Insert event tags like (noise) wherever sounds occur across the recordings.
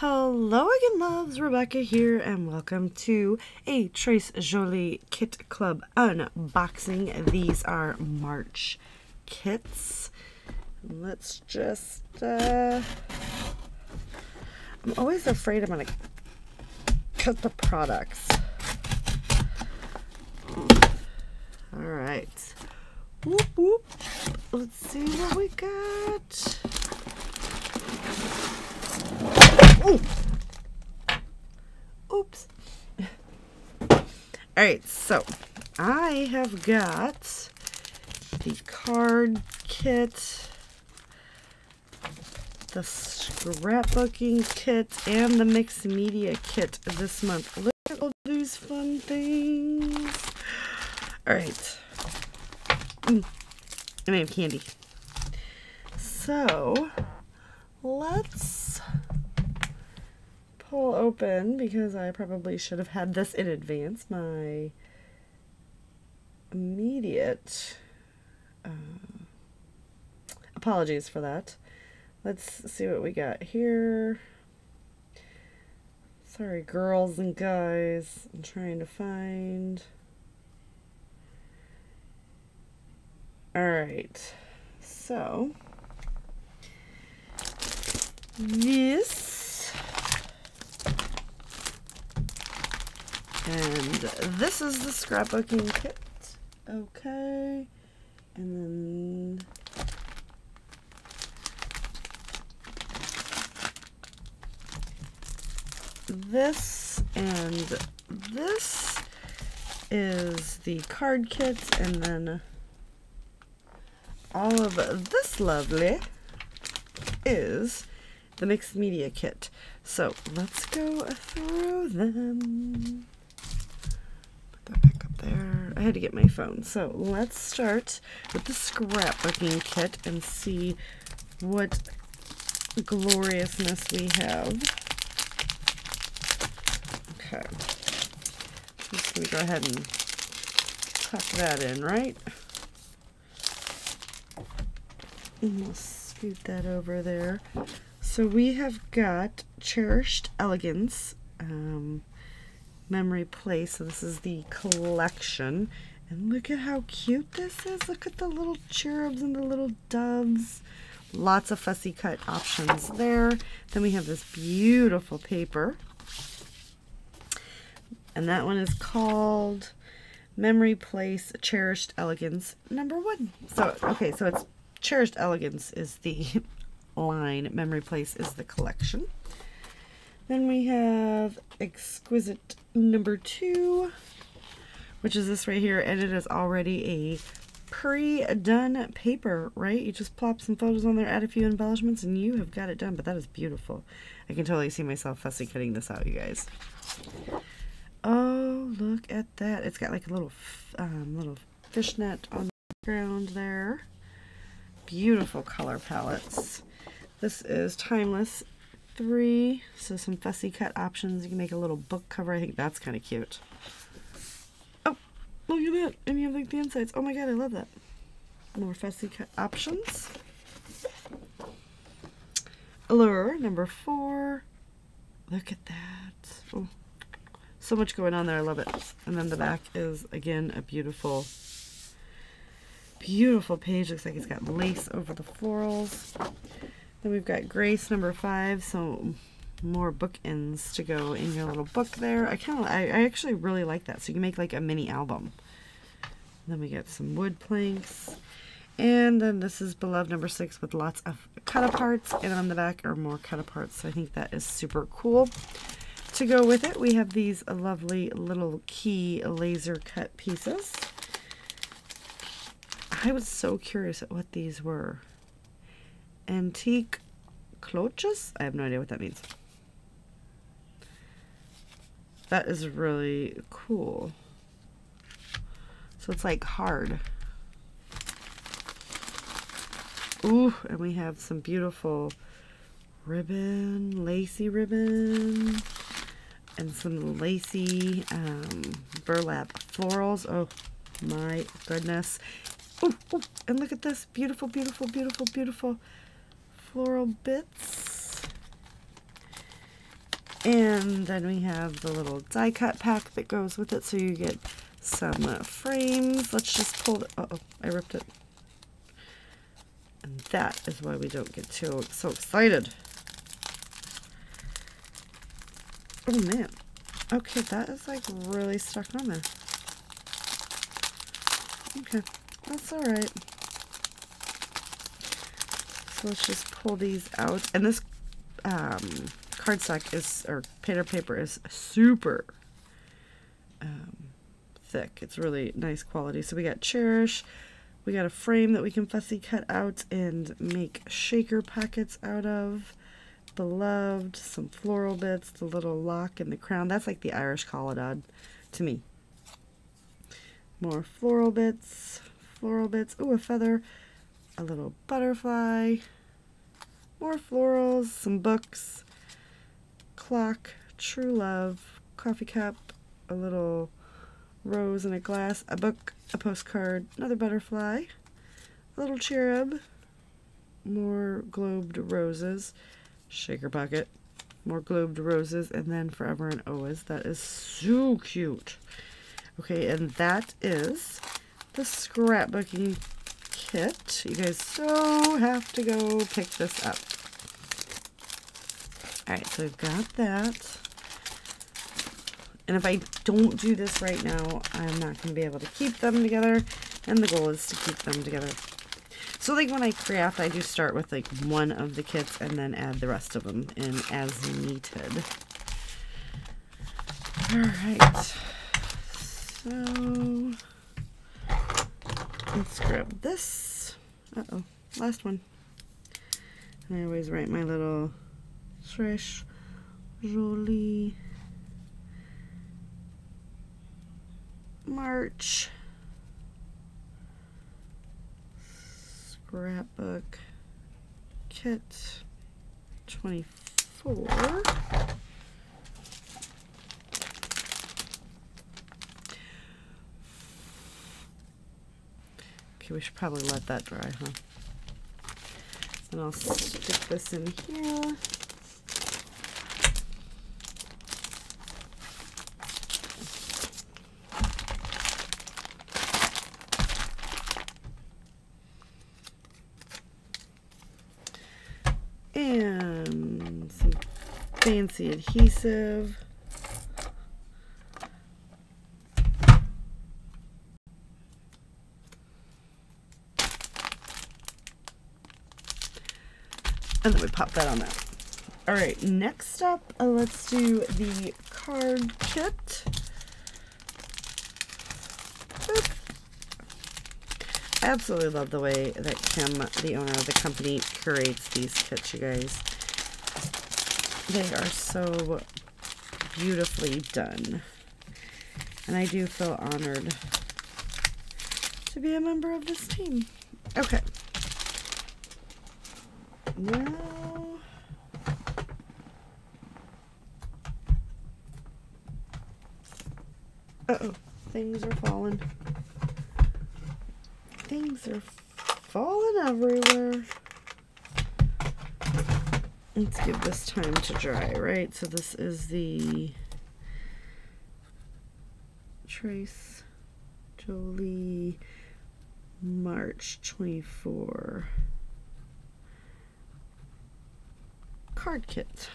Hello again, loves. Rebecca here, and welcome to a Tres Jolie Kit Club unboxing. These are March kits. Let's just. Uh, I'm always afraid I'm gonna cut the products. All right. Whoop whoop. Let's see what we got. Oops. All right, so I have got the card kit, the scrapbooking kit, and the mixed media kit this month. Look at all these fun things. All right. Mm. And I have candy. So, let's pull open because I probably should have had this in advance. My immediate uh, apologies for that. Let's see what we got here. Sorry, girls and guys. I'm trying to find. All right. So, this and this is the scrapbooking kit. Okay. And then this and this is the card kit and then all of this lovely is the mixed media kit. So let's go through them. Put that back up there. I had to get my phone. So let's start with the scrapbooking kit and see what gloriousness we have. Okay. Just going to go ahead and tuck that in, right? And we'll scoot that over there. So we have got Cherished Elegance um, Memory Place. So this is the collection. And look at how cute this is. Look at the little cherubs and the little doves. Lots of fussy cut options there. Then we have this beautiful paper. And that one is called Memory Place Cherished Elegance number one. So, okay, so it's Cherished Elegance is the (laughs) line, Memory Place is the collection. Then we have Exquisite number two, which is this right here, and it is already a pre-done paper, right? You just plop some photos on there, add a few embellishments, and you have got it done, but that is beautiful. I can totally see myself fussy cutting this out, you guys. Oh, look at that. It's got like a little, um, little fishnet on the ground there. Beautiful color palettes. This is Timeless 3. So some fussy cut options. You can make a little book cover. I think that's kind of cute. Oh, look at that. And you have like the insides. Oh my god, I love that. More fussy cut options. Allure number 4. Look at that. Oh, so much going on there. I love it. And then the back is, again, a beautiful, beautiful page. Looks like it's got lace over the florals. Then we've got Grace number five, so more bookends to go in your little book there. I kind of, I, I actually really like that. So you can make like a mini album. Then we get some wood planks. And then this is Beloved number six with lots of cut aparts. And on the back are more cut aparts. So I think that is super cool. To go with it, we have these lovely little key laser cut pieces. I was so curious at what these were. Antique cloches? I have no idea what that means. That is really cool. So it's like hard. Ooh, and we have some beautiful ribbon, lacy ribbon, and some lacy um, burlap florals. Oh my goodness. Ooh, ooh, and look at this beautiful, beautiful, beautiful, beautiful floral bits. And then we have the little die cut pack that goes with it. So you get some uh, frames. Let's just pull the, uh oh, I ripped it. And that is why we don't get too so excited. Oh man. Okay, that is like really stuck on there. Okay, that's alright. So let's just pull these out. And this um, cardstock is, or painter paper is super um, thick. It's really nice quality. So we got Cherish. We got a frame that we can fussy cut out and make shaker pockets out of. Beloved, some floral bits, the little lock and the crown. That's like the Irish Claddagh to me. More floral bits, floral bits. Oh, a feather, a little butterfly, more florals, some books, clock, true love, coffee cup, a little rose in a glass, a book, a postcard, another butterfly, a little cherub, more globed roses, shaker bucket, more globed roses, and then Forever and Always. That is so cute. Okay, and that is the scrapbooking kit. You guys so have to go pick this up. Alright, so I've got that. And if I don't do this right now, I'm not going to be able to keep them together. And the goal is to keep them together. So like when I craft, I do start with like one of the kits and then add the rest of them in as needed. Alright. So let's grab this. Uh-oh, last one. And I always write my little Tres Jolie March scrapbook kit 24 okay we should probably let that dry huh and I'll stick this in here and some fancy adhesive. And then we pop that on there. All right, next up, uh, let's do the card kit. I absolutely love the way that Kim, the owner of the company, curates these kits, you guys. They are so beautifully done. And I do feel honored to be a member of this team. Okay. Now... Uh-oh. Things are falling things are falling everywhere. Let's give this time to dry, right? So this is the Tres Jolie March 24 card kit.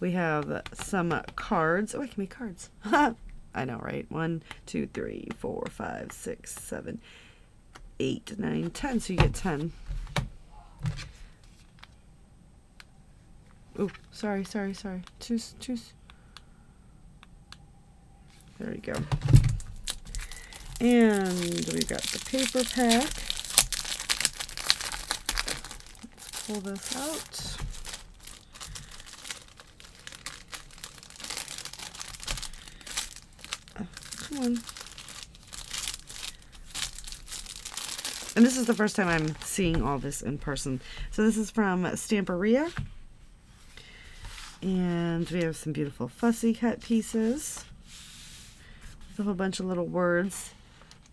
We have some cards. Oh, I can make cards. (laughs) I know, right? One, two, three, four, five, six, seven, eight, nine, ten. So you get ten. Oh, sorry, sorry, sorry. Choose, choose. There we go. And we've got the paper pack. Let's pull this out. Come on. And this is the first time I'm seeing all this in person. So this is from Stamperia. And we have some beautiful fussy cut pieces. With a whole bunch of little words.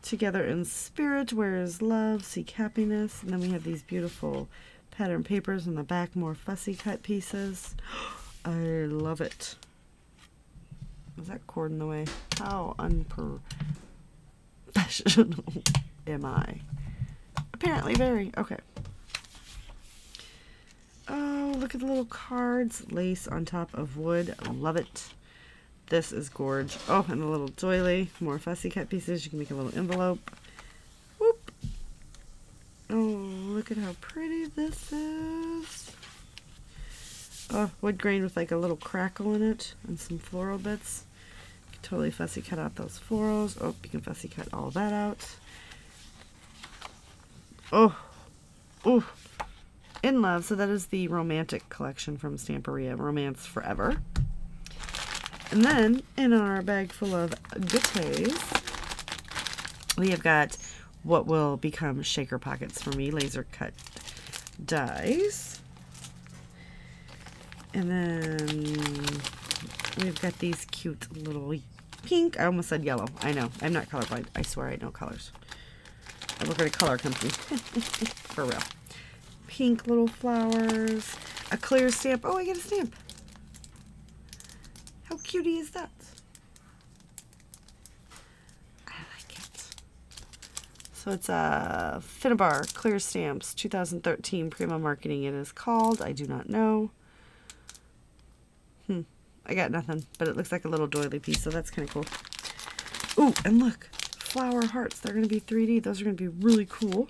Together in spirit, where is love, seek happiness. And then we have these beautiful Pattern papers in the back, more fussy cut pieces. (gasps) I love it. Is that cord in the way? How unprofessional (laughs) am I? Apparently very. Okay. Oh, look at the little cards. Lace on top of wood. Love it. This is gorge. Oh, and a little doily. More fussy cut pieces. You can make a little envelope. Oh, look at how pretty this is. Oh, wood grain with like a little crackle in it and some floral bits. You can totally fussy cut out those florals. Oh, you can fussy cut all that out. Oh, oh, in love. So that is the romantic collection from Stamperia, Romance Forever. And then in our bag full of goodies, we have got what will become shaker pockets for me, laser cut dies. And then we've got these cute little pink. I almost said yellow. I know. I'm not colorblind. I swear I know colors. I work at a color company. (laughs) For real. Pink little flowers. A clear stamp. Oh, I get a stamp. How cutie is that? I like it. So it's a Finnabair Clear Stamps 2013 Prima Marketing it is called. I do not know. Hmm. I got nothing, but it looks like a little doily piece, so that's kind of cool. Ooh, and look flower hearts. They're going to be 3D. Those are going to be really cool.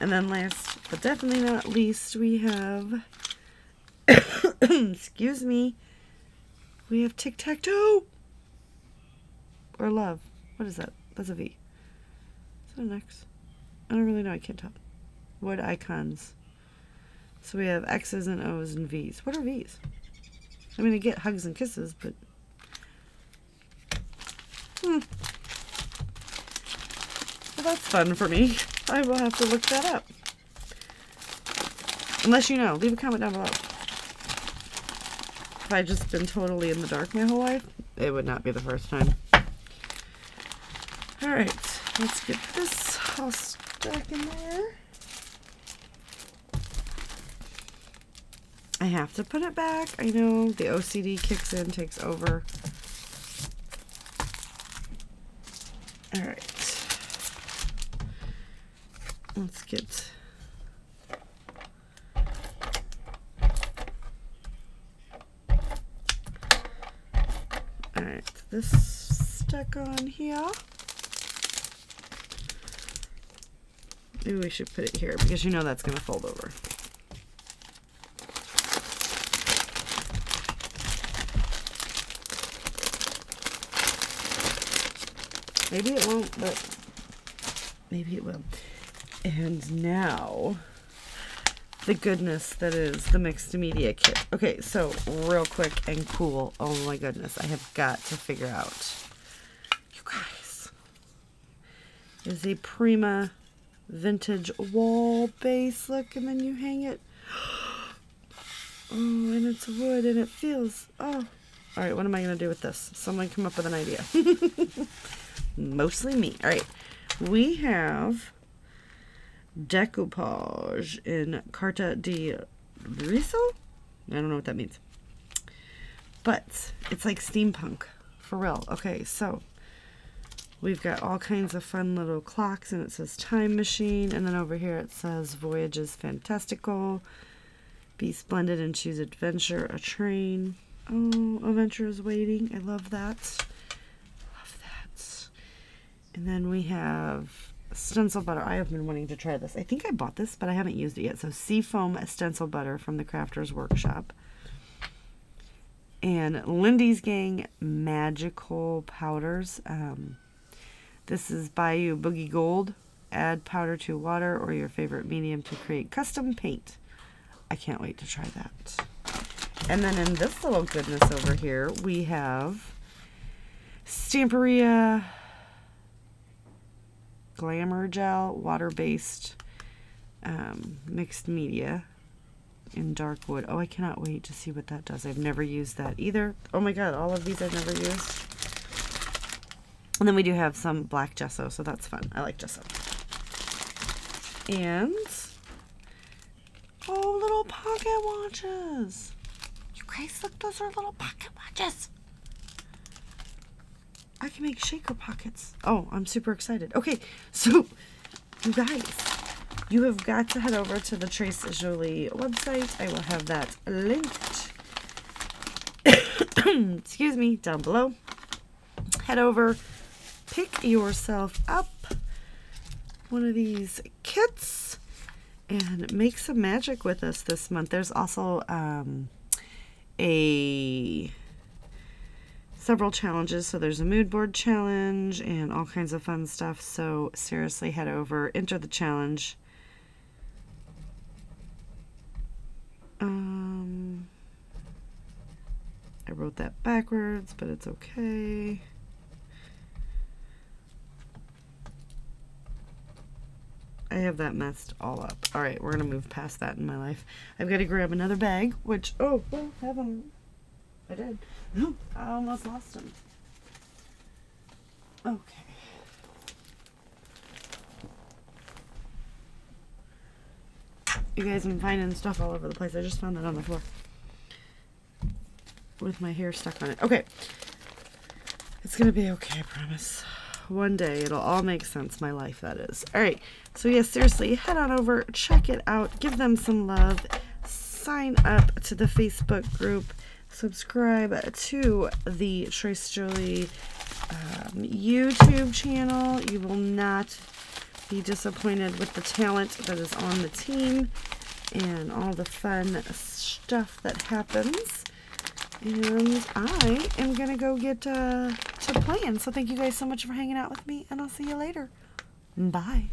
And then last but definitely not least, we have, (coughs) excuse me, we have tic-tac-toe. Or love. What is that? That's a V. An X? I don't really know. I can't tell. Wood icons. So we have X's and O's and V's. What are V's? I mean, I get hugs and kisses, but... Hmm that's fun for me. I will have to look that up. Unless you know, leave a comment down below. If I just been totally in the dark my whole life, it would not be the first time. Alright, let's get this all stuck in there. I have to put it back. I know the OCD kicks in, takes over. Alright. Let's get Alright, this stuck on here. Maybe we should put it here because you know that's going to fold over. Maybe it won't, but maybe it will. And now, the goodness that is the mixed media kit. Okay, so real quick and cool. Oh my goodness, I have got to figure out. You guys, is a Prima vintage wall base. Look, and then you hang it. (gasps) Oh, and it's wood and it feels. Oh. All right, what am I to do with this? Someone come up with an idea. (laughs) Mostly me. All right, we have decoupage in Carta di Riso? I don't know what that means. But it's like steampunk, for real. Okay, so we've got all kinds of fun little clocks, and it says Time Machine, and then over here it says Voyages Fantastical, Be Splendid and Choose Adventure, a train. Oh, Adventure is waiting. I love that. Love that. And then we have stencil butter. I have been wanting to try this. I think I bought this, but I haven't used it yet. So Seafoam stencil butter from the Crafters Workshop. And Lindy's Gang Magical Powders. Um, this is Bayou Boogie Gold. Add powder to water or your favorite medium to create custom paint. I can't wait to try that. And then in this little goodness over here, we have Stamperia Glamour Gel, water-based um, mixed media in dark wood. Oh, I cannot wait to see what that does. I've never used that either. Oh my god, all of these I've never used. And then we do have some black gesso, so that's fun. I like gesso. And oh, little pocket watches. You guys, look, those are little pocket watches. I can make shaker pockets. Oh, I'm super excited. Okay, so you guys, you have got to head over to the Tres Jolie website. I will have that linked. (coughs) Excuse me, down below. Head over, pick yourself up one of these kits and make some magic with us this month. There's also um, a several challenges. So there's a mood board challenge and all kinds of fun stuff. So seriously, head over, enter the challenge. Um, I wrote that backwards, but it's okay. I have that messed all up. All right, we're going to move past that in my life. I've got to grab another bag, which, oh, well, haven't. I did. (gasps) I almost lost him. Okay. You guys, I'm finding stuff all over the place. I just found that on the floor. With my hair stuck on it. Okay. It's going to be okay, I promise one day it'll all make sense my life that is. All right so yes seriously head on over check it out give them some love sign up to the facebook group subscribe to the tres jolie um, youtube channel. You will not be disappointed with the talent that is on the team and all the fun stuff that happens and I am going to go get uh, to playing. So thank you guys so much for hanging out with me, and I'll see you later. Bye.